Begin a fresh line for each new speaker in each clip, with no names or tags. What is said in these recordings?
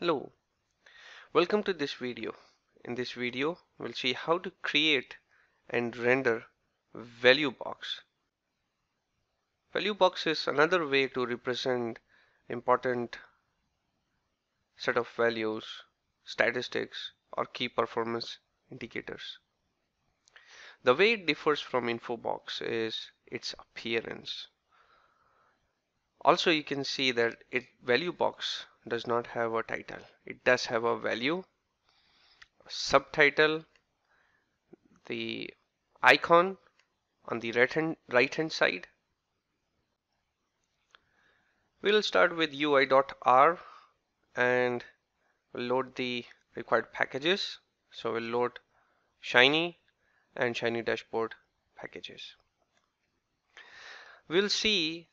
Hello, welcome to this video. In this video, we'll see how to create and render value box. Value box is another way to represent important set of values, statistics, or key performance indicators. The way it differs from info box is its appearance. Also, you can see that it value box does not have a title. It does have a value, subtitle, the icon on the right hand, right hand side. We'll start with UI.R and we'll load the required packages. So we'll load Shiny and Shiny dashboard packages. We'll see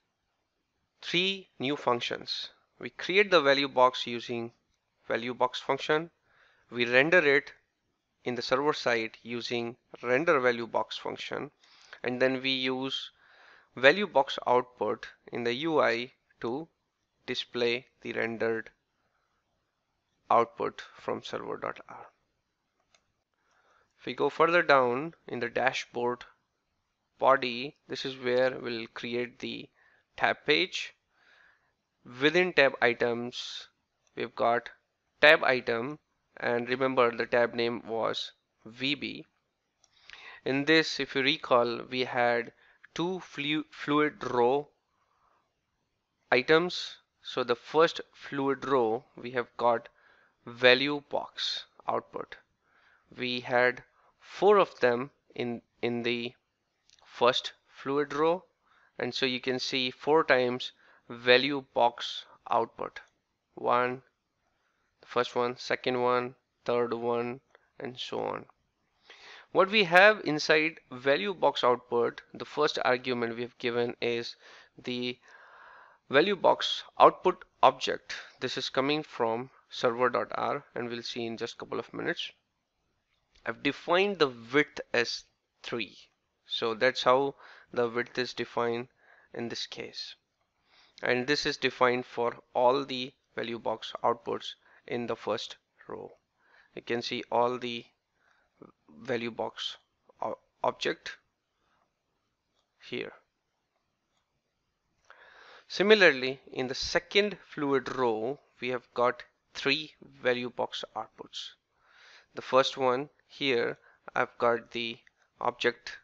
three new functions we create the value box using value box function. We render it in the server side using render value box function. And then we use value box output in the UI to display the rendered output from server.r. If we go further down in the dashboard body, this is where we'll create the tab page within tab items we've got tab item and remember the tab name was VB in this if you recall we had two fluid row items. So the first fluid row we have got value box output. We had four of them in in the first fluid row. And so you can see four times value box output. One the first one second one third one and so on. What we have inside value box output the first argument we have given is the value box output object. This is coming from server.r and we'll see in just a couple of minutes. I've defined the width as 3 so that's how the width is defined in this case and this is defined for all the value box outputs in the first row. You can see all the value box object here. Similarly in the second fluid row we have got three value box outputs. The first one here I've got the object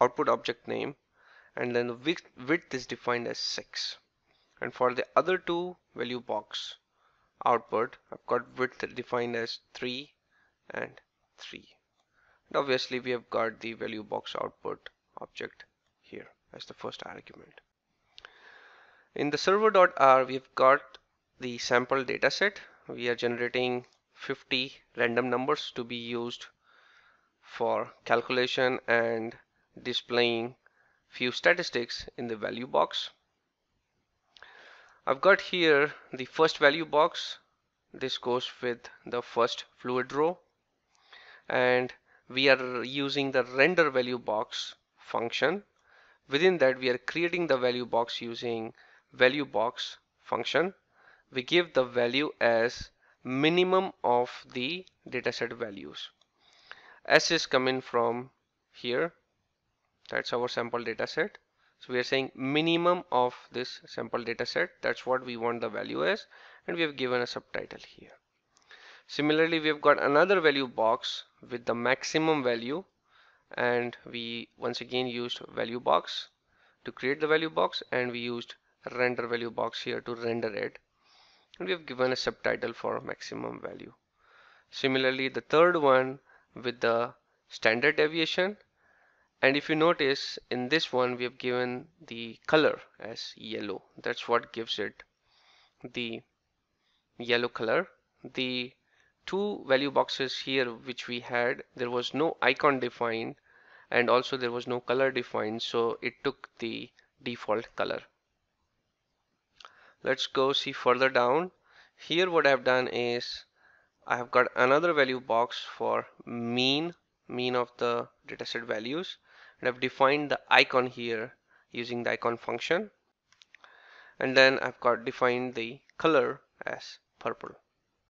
output object name and then the width, width is defined as 6 and for the other two value box output I've got width defined as 3 and 3 and obviously we have got the value box output object here as the first argument. In the server.r we've got the sample dataset. We are generating 50 random numbers to be used for calculation and displaying few statistics in the value box I've got here the first value box. This goes with the first fluid row. And we are using the render value box function. Within that we are creating the value box using value box function. We give the value as minimum of the dataset values. S is coming from here. That's our sample dataset so we are saying minimum of this sample data set. That's what we want the value as. And we have given a subtitle here. Similarly, we have got another value box with the maximum value. And we once again used value box to create the value box. And we used render value box here to render it. And we have given a subtitle for maximum value. Similarly, the third one with the standard deviation and if you notice in this one we have given the color as yellow. That's what gives it the yellow color. The two value boxes here which we had there was no icon defined and also there was no color defined so it took the default color. Let's go see further down. Here what I've done is I have got another value box for mean mean of the dataset values and I've defined the icon here using the icon function. And then I've got defined the color as purple